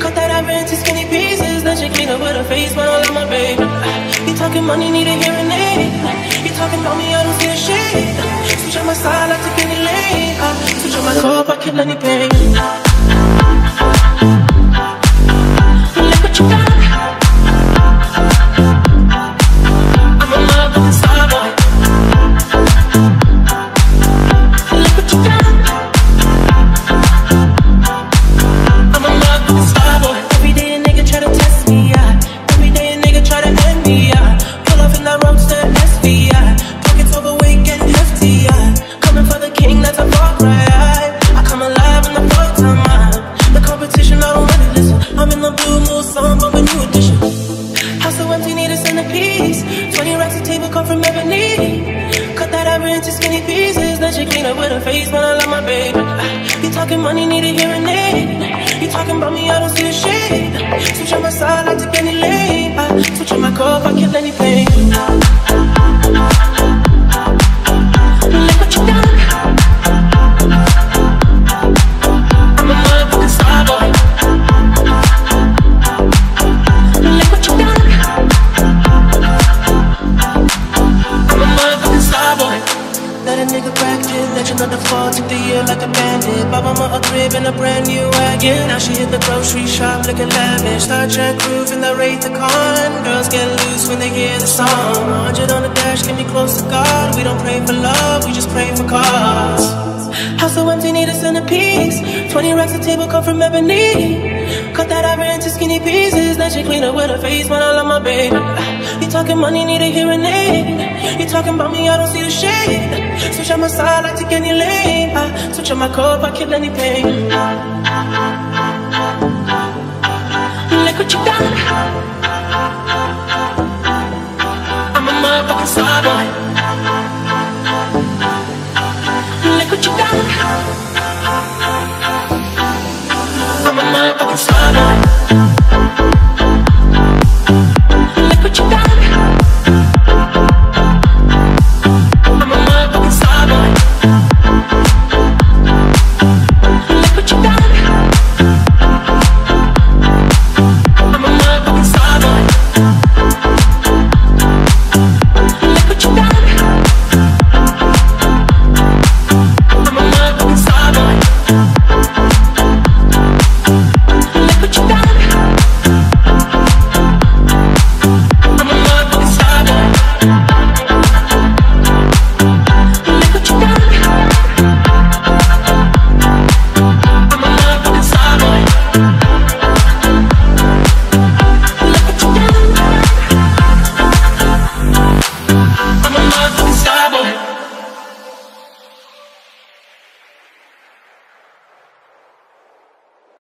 Cut that ivory into skinny pieces Then she clean up with her face, man, I love my baby talking money, need a hearing aid. You talking about me, I don't see a shade Switch on my side, I take any lane. Switch on my car, I kill any pain money, need a hearing aid. You talking about me, I don't see a shade. Switch on my side, I take any lane. I switch on my car, I kill any the grocery shop looking lavish. Star Trek groove in the Wraith the Con. Girls get loose when they hear the song. 100 on the dash, get me close to God. We don't pray for love, we just pray for cause. House so empty, need a centerpiece. 20 racks a table come from ebony. Cut that ivory into skinny pieces. Then she clean up with her face when I love my baby. Talking money, need a hearing aid. You talking about me, I don't see the shade. Switch on my side, I take any lane. I switch on my cup, I kill any pain. Look what you done. I'm a motherfucking star boy. Look what you done. I'm a motherfucking star boy.